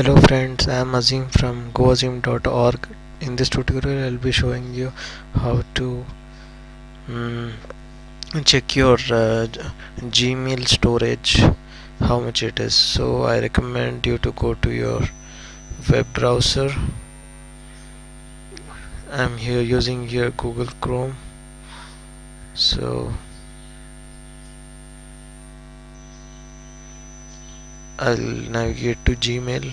Hello friends, I am Azeem from goazeem.org. In this tutorial, I'll be showing you how to um, check your uh, Gmail storage, how much it is. So I recommend you to go to your web browser. I'm here using here Google Chrome. So I'll navigate to Gmail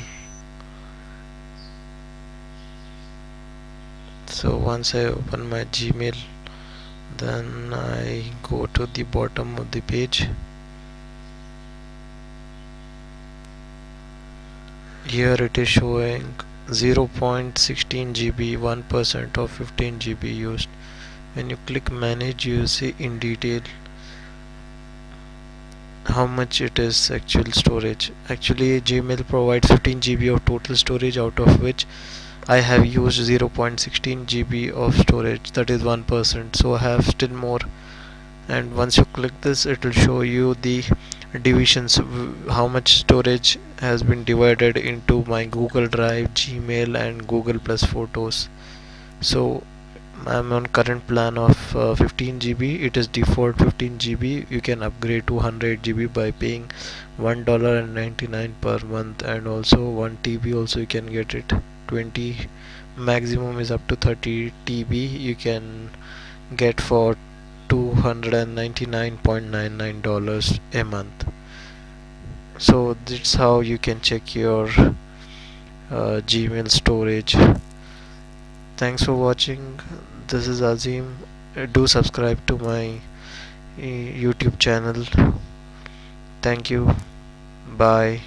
so once I open my Gmail then I go to the bottom of the page. Here it is showing 0.16 GB 1% of 15 GB used. When you click manage you see in detail how much it is actual storage. Actually gmail provides 15 GB of total storage out of which I have used 0.16 GB of storage that is 1% so I have still more. And once you click this it will show you the divisions how much storage has been divided into my Google Drive Gmail and Google Plus Photos. So I'm on current plan of uh, 15 GB it is default 15 GB you can upgrade to 100 GB by paying one dollar and 99 per month and also 1 TB also you can get it 20 maximum is up to 30 TB you can get for 299.99 dollars a month. So that's how you can check your uh, Gmail storage. Thanks for watching. This is Azeem. Uh, do subscribe to my uh, YouTube channel. Thank you. Bye